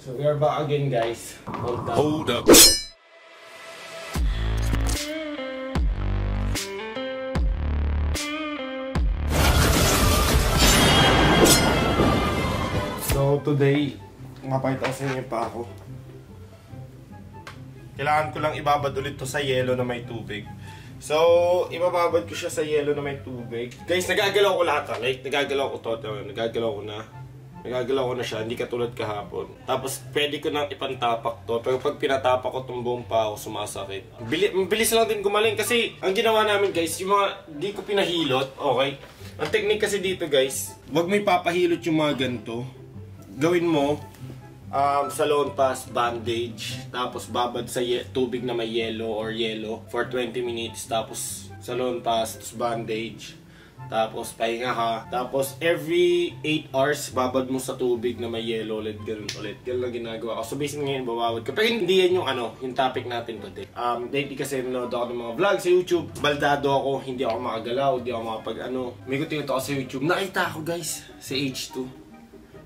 So we are back again guys. Hold on. Hold up. So today, mapakita ko sa inyo pa ako. Kailangan ko lang ibabad ulit to sa yelo na may tubig. So, ibababad ko siya sa yelo na may tubig. Guys, nagagalaw ko lahat ha. Like, nagagalaw ko to nagagalaw ko na. Nagagalaw ko na siya, hindi katulad kahapon. Tapos, pwede ko nang ipantapak to. Pero pag pinatapak ko itong buong pa ako, sumasakit. Bili bilis lang din gumaling kasi ang ginawa namin guys, yung mga di ko pinahilot, okay? Ang technique kasi dito guys, wag mo ipapahilot yung mga ganito. Gawin mo, um, salon pass, bandage, tapos babad sa tubig na may yellow or yellow for 20 minutes, tapos salon pass, tapos bandage, tapos pahinga ka, tapos every 8 hours babad mo sa tubig na may yellow ulit, ganun ulit. Ganun lang ginagawa ko. So basically ngayon babawad ko. Pero hindi yan yung ano, yung topic natin today. Um, lately kasi nanonood ako ng mga vlog sa YouTube. Baldado ako, hindi ako makagalaw, hindi ako makapag ano. May kutingot ako sa YouTube. Nakita ako guys, sa H2.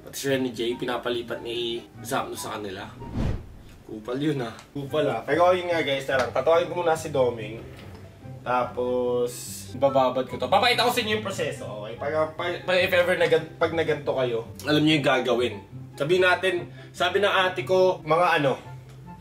Pati si Renny J, pinapalipat ni Zapno sa kanila. Kupal yun ah. Kupal ah. Pero yun nga guys, tarang. Tatawagin ko muna si Doming. Tapos, bababad ko to. Papakita ko sa inyo yung proseso, okay? Pag, pag, if ever na, gan- pag naganto kayo, alam niyo yung gagawin. Sabihin natin, sabi ng ate ko, mga ano,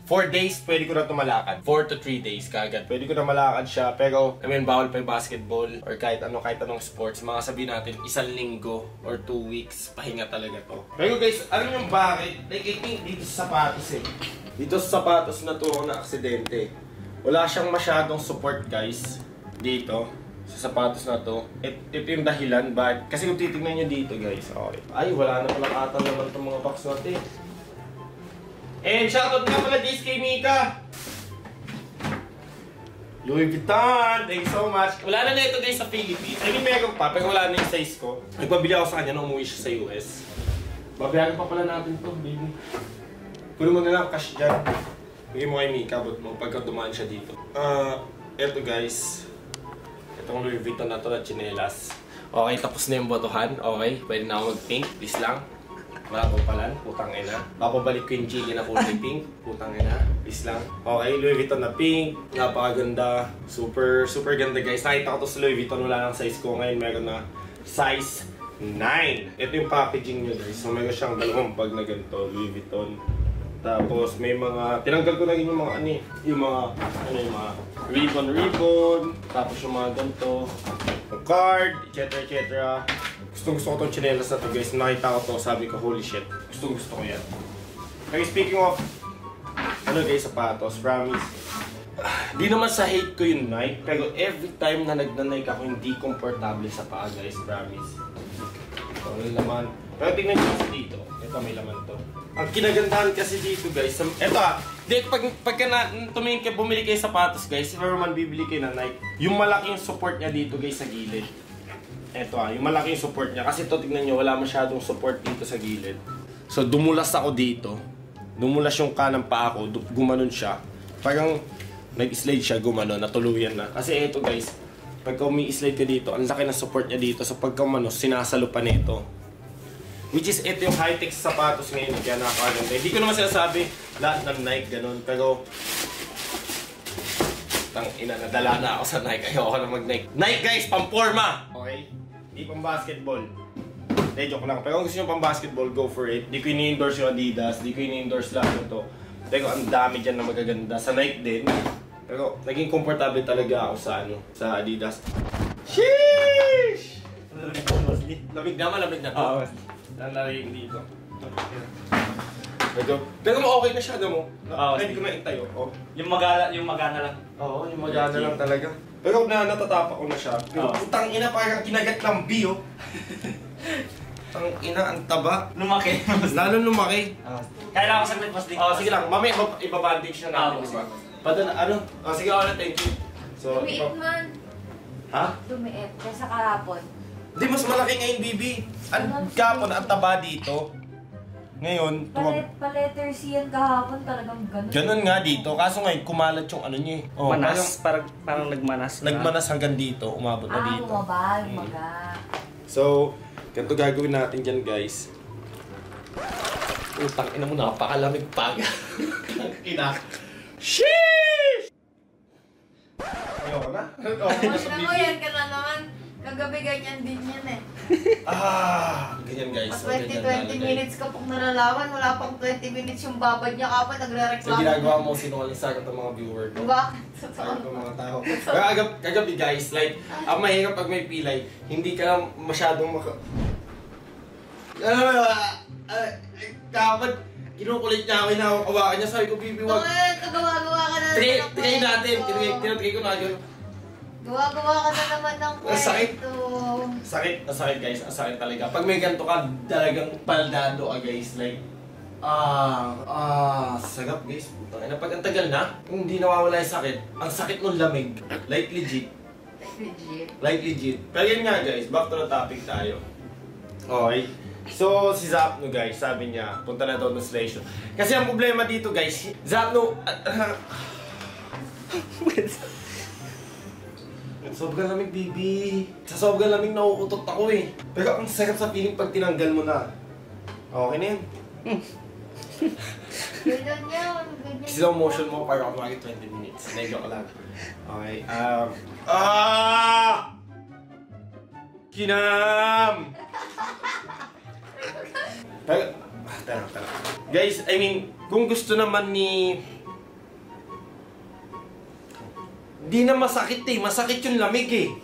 4 days, pwede ko na tumalakad. 4 to 3 days kagad. Pwede ko na malakad siya. Pero, I mean, bawal pa yung basketball or kahit ano, kahit anong sports. Mga sabihin natin, isang linggo or 2 weeks, pahinga talaga to. Pero guys, alam niyo bakit? Like, I think dito sa sapatos eh. Dito sa sapatos na to na aksidente. Wala siyang masyadong support guys. Dito. Sa sapatos na to. It, ito yung dahilan bakit. Kasi kung titignan nyo dito guys. Okay. Ay, wala na pala ata naman itong mga box natin. And shoutout nga pala Jace kay Mika. Louis Vuitton, thank you so much. Wala na na ito guys sa Philippines. I mean, meron pa, pero wala na yung size ko. Nagpabili ako sa kanya nung umuwi siya sa US. Babayaran pa pala natin to, baby. Kunin mo na lang cash dyan. Bigyan mo kay Mika, but mo pagka dumaan siya dito. Ah, eto guys. Itong Louis Vuitton na to na chinelas. Okay, tapos na yung botohan. Okay, pwede na ako mag-pink. Please lang. Wala ko pala, putang ina. Papabalik ko yung chili na kulay pink. Putang ina. Please lang. Okay, Louis Vuitton na pink. Napakaganda. Super, super ganda guys. Nakita ko to sa Louis Vuitton. Wala nang size ko. Ngayon meron na size 9. Ito yung packaging nyo guys. So meron siyang dalawang bag na ganito. Louis Vuitton. Tapos may mga, tinanggal ko rin yung mga ano eh, yung mga, ano yung mga ribbon ribbon, tapos yung mga ganito, yung card, etc etc. Gustong gusto ko tong chinelas na to guys, nakita ko to, sabi ko holy shit, gustong gusto ko yan. Okay, speaking of, ano guys, sapatos, promise. Di naman sa hate ko yung Nike, pero every time na nagna-Nike ako, hindi komportable sa paa guys, promise. May laman. Pero tingnan nyo kasi dito, ito may laman to. Ang kinagandahan kasi dito guys, eto ah, di, pag, pagka na, tumingin kayo, bumili kayo sapatos guys, if ever man bibili kayo ng Nike, yung malaking support niya dito guys sa gilid. Eto ah, yung malaking support niya. Kasi to tignan nyo, wala masyadong support dito sa gilid. So dumulas ako dito. Dumulas yung kanang paa ko, gumanon siya. Parang nag-slide siya, gumanon, natuluyan na. Kasi eto guys, pagka umi-slide ka dito, ang laki ng support niya dito. So pagka umano, sinasalo pa nito. Which is, ito yung high-tech sapatos ngayon, kaya nakakaganda. Hindi ko naman sinasabi lahat ng Nike ganun, pero tang ina, nadala na ako sa Nike. Ayoko na mag-Nike. Nike guys, pamporma! Okay? Hindi pang basketball. Hindi, joke lang. Pero kung gusto nyo pang basketball, go for it. Di ko ini-endorse yung Adidas, di ko ini-endorse lahat ito. Pero ang dami dyan na magaganda. Sa Nike din. Pero naging komportable talaga ako sa ano, sa Adidas. Sheesh! Lamig naman, lamig na to. Oo. Lalaking dito. Medyo, pero mo okay na siya, mo. Oo. Ay, hindi ko na itayo. Oh. Yung magana, yung magana lang. Oo, yung magana lang talaga. Pero na natatapak ko na siya. Pero Oo. putang ina, parang kinagat ng B, oh. Tang ina, ang taba. Lumaki. Lalo lumaki. Kailangan ko saglit mas Oh, sige lang, mamaya iba- ibabandage na natin, Ah, di ba? sige. Padala, ano? Oh, sige, ako na, thank you. So, Dumiit iba- man. ha? Dumiit. Kaysa kahapon. Hindi, mas malaki ngayon, Bibi. Ang kapon, ang taba dito. Ngayon, tumab- Palet, pa-letter C yan kahapon talagang ganun. Ganun nga dito. Kaso ngayon, kumalat yung ano niya eh. Oh, manas, parang, parang nagmanas. parang Nagmanas hanggang dito, umabot na Ah, dito. bumaba, bumaga. So, ganito gagawin natin dyan guys. Utang ina mo, napakalamig pag. Ina. Sheesh! Ayoko na. Okay na bibig. yan ka na naman. Kagabi ganyan din yan eh. Ah, ganyan guys. So, ganyan 20-20 talaga. minutes ka pong nalalaman, wala pang 20 minutes yung babad niya kapag So, nagre-reklamo. ginagawa mo sinungaling sa akin ng mga viewer ko. Bakit? Sa Totoo. ng mga tao. Agad, kagabi guys, like, ang mahirap pag may pilay, hindi ka lang masyadong maka... Ah, ah, kapag kinukulit niya ako, hinawakawakan niya, sabi ko, Bibi, wag. Bakit? Kagawa-gawa ka na Try, try natin, kwento. try, try ko na agad. Gawa-gawa ka na naman ng sakit. kwento. Sakit, ang sakit guys, ang sakit talaga. Pag may ganito ka, talagang paldado ka guys, like, ah, ah, sagap guys, putang ina. Pag ang tagal na, hindi nawawala yung sakit. Ang sakit ng lamig, like legit. Legit. Like legit. Pero yun nga guys, back to the topic tayo. Okay. So, si Zapno guys, sabi niya, punta na daw ng station. Kasi ang problema dito guys, Zapno, ah, sobrang lamig, baby. Sa sobrang lamig, nauutot ako eh. Pero ang sarap sa feeling pag tinanggal mo na. Okay na yun. Ganyan yan. Ganyan. Slow motion mo para ako 20 minutes. Medyo ko lang. Okay, um... Ah! Kinam! Pero, ah, tara, tara. Guys, I mean, kung gusto naman ni... Di na masakit eh. Masakit yung lamig eh.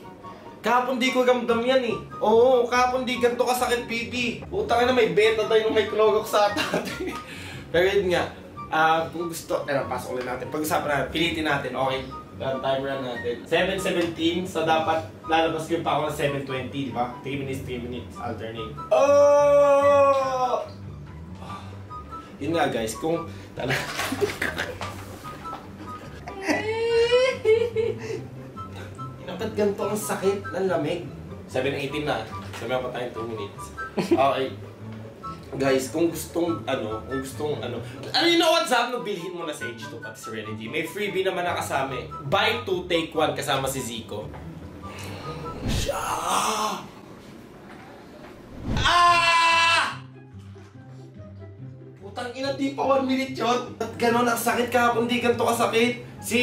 Kahapon di ko ramdam yan eh. Oo, kahapon di ganito kasakit, baby. Puta ka na may beta tayo nung may klogok sa atin. Pero yun nga, ah, kung gusto, ano, pasok ulit natin. Pag-usapan natin, pilitin natin, okay. Uh, timer na natin. 7.17, so dapat lalabas ko yung pa ako ng 7.20, di ba? 3 minutes, 3 minutes, alternate. Oh! Yun nga guys, kung talaga... Dapat ganito ang sakit ng lamig. 7.18 na. Sabi pa tayong 2 minutes. Okay. Guys, kung gustong ano, kung gustong ano, ano you know what's up? No, bilhin mo na sa H2 pati sa Serenity. May freebie naman na kasama eh. Buy 2, take 1 kasama si Zico. Siya! Ah! Putang ina, di pa 1 minute yun. Ba't ganon ang sakit kahapon, di ganito kasakit? Si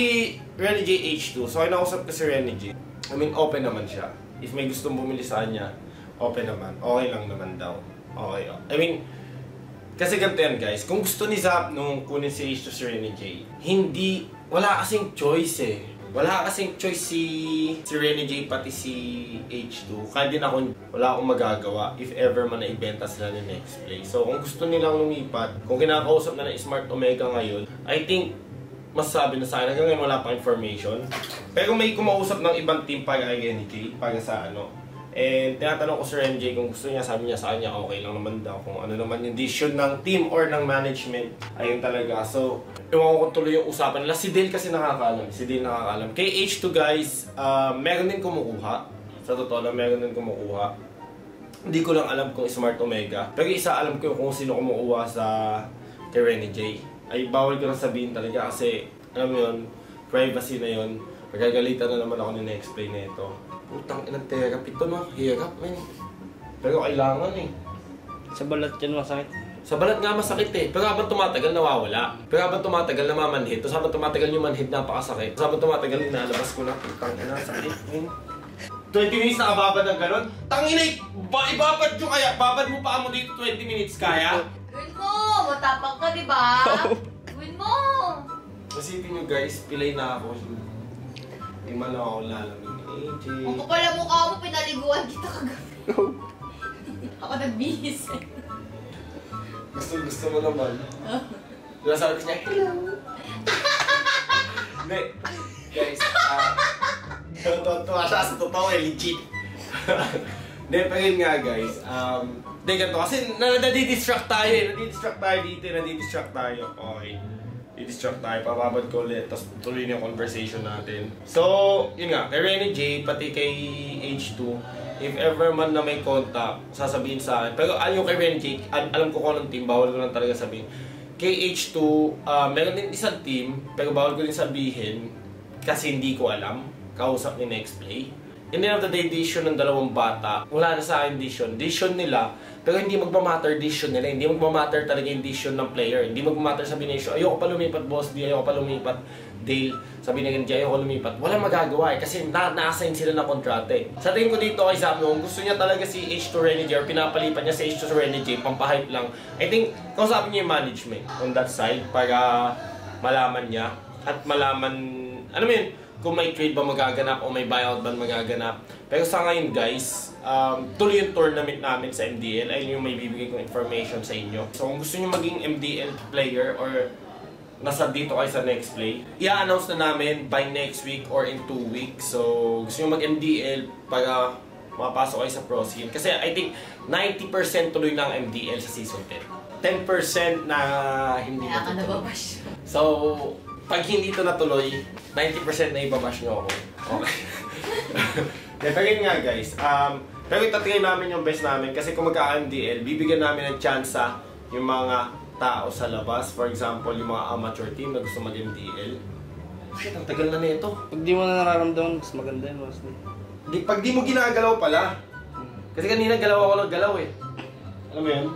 Renny J H2, so kinausap ko si Renny J. I mean, open naman siya. If may gustong bumili sa kanya, open naman. Okay lang naman daw. Okay. oh. I mean, kasi ganito yan guys, kung gusto ni Zap nung kunin si H2 si Renny J, hindi, wala kasing choice eh. Wala kasing choice si, si Renny J pati si H2. Kaya din ako, wala akong magagawa if ever man naibenta sila ni Next Play. So kung gusto nilang lumipat, kung kinakausap na ng Smart Omega ngayon, I think masasabi na sa akin, hanggang ngayon wala pang information. Pero may kumausap ng ibang team Renny J, para sa ano, And tinatanong ko si MJ kung gusto niya, sabi niya sa kanya, okay lang naman daw. Kung ano naman yung decision ng team or ng management, ayun talaga. So, ewan ko kung tuloy yung usapan nila. Si Dale kasi nakakaalam. Si Dale nakakaalam. Kay H2 guys, uh, meron din kumukuha. Sa totoo lang, meron din kumukuha. Hindi ko lang alam kung Smart Omega. Pero isa alam ko kung sino kumukuha sa kay Renny J. Ay bawal ko na sabihin talaga kasi, alam mo yun, privacy na yun. Pagkagalitan na naman ako ni na-explain na ito. Putang inang therapy to no, hirap man. Pero kailangan eh. Sa balat yan masakit. Sa balat nga masakit eh. Pero habang tumatagal, nawawala. Pero habang tumatagal, namamanhid. Tapos habang tumatagal yung manhid, napakasakit. Tapos habang tumatagal, inalabas ko na. Putang ina, sakit. man. 20 minutes nakababad ng ganon? Tanginay! Ba ibabad nyo kaya? Babad mo pa mo dito 20 minutes kaya? Gawin mo! Matapang ka, di ba? Gawin mo! Masipin nyo guys, pilay na ako. Hindi man lang ako lalamig. AJ. Kung kapal ang mukha mo, pinaliguan kita kagabi. Ako nagbihis eh. Gusto, gusto mo naman. Diba sabi ko niya, hello. Hindi. Guys, ah... Tuwa siya sa totoo eh, legit. Hindi, pero yun nga guys. Um, hindi ganito. Kasi na- nadidistract tayo eh. Nadidistract tayo dito. eh. Nadidistract tayo. Okay. Didistract tayo. Papabad ko ulit. Tapos tuloy na yung conversation natin. So, yun nga. Kay Renny J, pati kay H2, if ever man na may contact, sasabihin sa akin. Pero alam kay Renny J, al- alam ko kung anong team. Bawal ko lang talaga sabihin. Kay H2, ah, meron din isang team, pero bawal ko din sabihin kasi hindi ko alam. Kausap ni Next Play. in the end of the day, decision ng dalawang bata, wala na sa akin decision. Decision nila, pero hindi magmamatter decision nila. Hindi magmamatter talaga yung decision ng player. Hindi magmamatter sabi ni Isho, ayoko pa lumipat, boss, di ayoko pa lumipat. Dale, sabi ni Genji, ayoko lumipat. Wala magagawa eh, kasi na na-assign sila ng kontrata eh. Sa tingin ko dito kay Zapno, kung gusto niya talaga si H2 Renege or pinapalipan niya si H2 Renege, pampahype lang. I think, kausapin niya yung management on that side para malaman niya at malaman, ano mo yun, kung may trade ba magaganap o may buyout ba magaganap. Pero sa ngayon guys, um, tuloy yung tournament namin sa MDL. Ayun yung may bibigay kong information sa inyo. So kung gusto nyo maging MDL player or nasa dito kayo sa next play, i-announce na namin by next week or in 2 weeks. So gusto nyo mag-MDL para mapasok kayo sa pro scene. Kasi I think 90% tuloy na ang MDL sa season 10. 10% na hindi natutuloy. So, pag hindi ito natuloy, 90% na ibabash nyo ako. Okay. yeah, pero yun nga guys, um, pero itatry namin yung best namin kasi kung magka-MDL, bibigyan namin ng tsansa yung mga tao sa labas. For example, yung mga amateur team na gusto mag-MDL. Shit, ang tagal na nito. Pag di mo na nararamdaman, mas maganda yun, mas Di, pag di mo ginagalaw pala. Kasi kanina galaw ako ng galaw eh. Alam mo yun?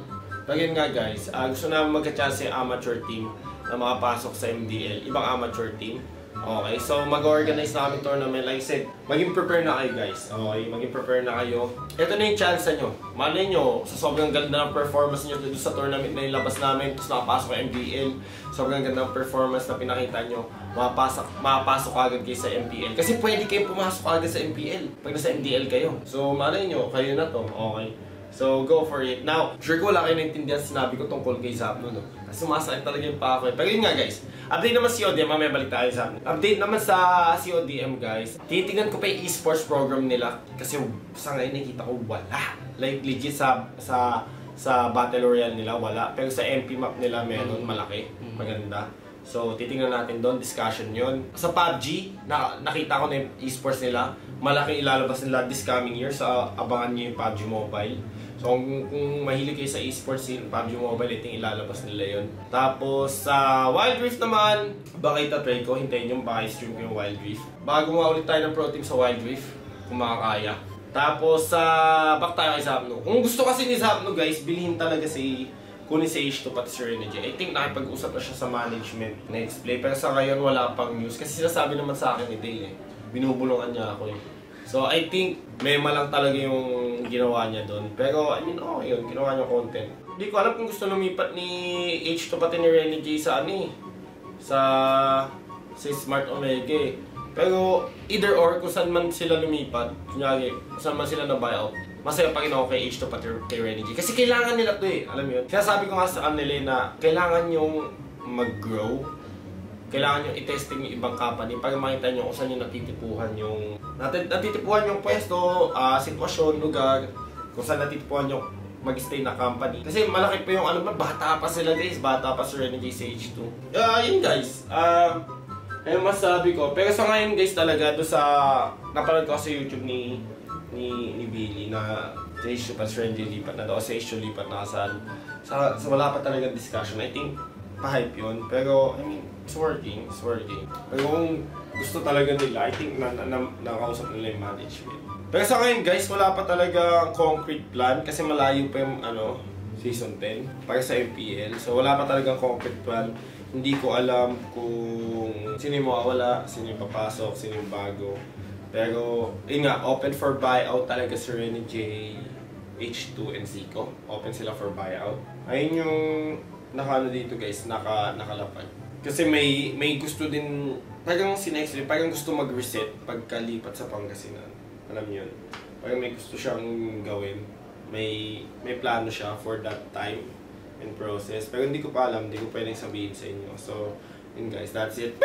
Pag yun nga guys, ah, gusto namin magka-chance yung amateur team na makapasok sa MDL. Ibang amateur team. Okay, so mag-organize na kami tournament. Like I said, maging prepare na kayo guys. Okay, maging prepare na kayo. Ito na yung chance nyo. Malay nyo, sa sobrang ganda ng performance nyo dito sa tournament na ilabas namin, tapos nakapasok yung MDL, sobrang ganda ng performance na pinakita nyo, mapasok, mapasok agad kayo sa MPL. Kasi pwede kayong pumasok agad sa MPL pag nasa MDL kayo. So malay nyo, kayo na to. Okay. So, go for it. Now, sure ko wala kayo naintindihan sinabi ko tungkol kay Zapno, no? Sumasakit talaga yung pa ako eh. Pero yun nga, guys. Update naman sa CODM, mamaya balik tayo sa Update naman sa CODM, guys. Titingnan ko pa yung esports program nila. Kasi sa ngayon nakita ko wala. Like, legit sa sa sa Battle Royale nila, wala. Pero sa MP map nila, meron, malaki. Maganda. So, titingnan natin doon, discussion yon. Sa PUBG, na, nakita ko na yung esports nila. Malaking ilalabas nila this coming year. So, abangan nyo yung PUBG Mobile. So, kung, kung mahilig kayo sa esports scene, PUBG Mobile, ito yung ilalabas nila yon. Tapos, sa Wild Rift naman, baka itatry ko, hintayin nyo, baka i-stream ko yung Wild Rift. Baka gumawa ulit tayo ng pro team sa Wild Rift, kung makakaya. Tapos, sa back tayo kay Zapno. Kung gusto kasi ni Zapno, guys, bilhin talaga si kunin si H2 pati si Energy. I think nakipag-usap na siya sa management next play. Pero sa ngayon, wala pang news. Kasi sinasabi naman sa akin ni Dale eh. Binubulungan niya ako eh. So, I think, mema lang talaga yung ginawa niya doon. Pero, I mean, oh, yun, ginawa niya content. Hindi ko alam kung gusto lumipat ni H2 pati ni Renny J sa ano eh. Sa, sa Smart Omega eh. Pero, either or, kung saan man sila lumipat, kunyari, kung saan man sila na buyout, masaya pa rin ako kay H2 pati kay Renny J. Kasi kailangan nila to eh, alam mo yun. Kaya sabi ko nga sa kanila eh na kailangan yung mag-grow kailangan nyo i-testing yung ibang company para makita nyo kung saan nyo natitipuhan yung nat natitipuhan yung pwesto, ah, sitwasyon, lugar, kung saan natitipuhan yung mag-stay na company. Kasi malaki pa yung ano ba, bata pa sila guys, bata pa si Renegade sa H2. Ah, yun guys. Ah, ayun masabi ko. Pero sa ngayon guys talaga, do sa, napanood ko sa YouTube ni ni, ni Billy na sa H2 pa Renegade lipat na daw, sa H2 lipat na kasal. Sa, sa wala pa talaga discussion. I think, pa-hype yun. Pero, I mean, it's working, working. Pero kung gusto talaga nila, I think na, na, na nakausap nila yung management. Pero sa ngayon guys, wala pa talaga concrete plan kasi malayo pa yung ano, season 10 para sa MPL. So wala pa talagang concrete plan. Hindi ko alam kung sino yung mawawala, sino yung papasok, sino yung bago. Pero, yun nga, open for buyout talaga si Rene J, H2, and Zico. Open sila for buyout. Ayun yung naka ano dito guys, naka, nakalapag. Kasi may may gusto din, parang si Next parang gusto mag-reset pagkalipat sa Pangasinan. Alam niyo yun? Parang may gusto siyang gawin. May may plano siya for that time and process. Pero hindi ko pa alam, hindi ko pwedeng sabihin sa inyo. So, yun guys, that's it.